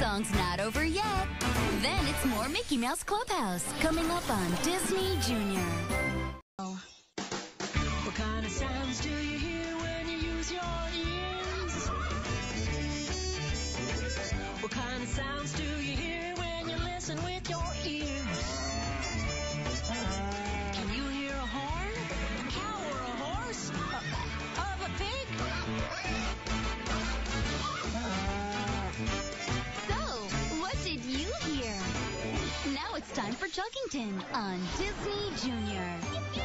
song's not over yet. Then it's more Mickey Mouse Clubhouse coming up on Disney Junior. What kind of sounds do you hear when you use your ears? What kind of sounds do you hear when you listen with your ears? It's time for Chuggington on Disney Junior.